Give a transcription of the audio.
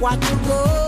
what you go.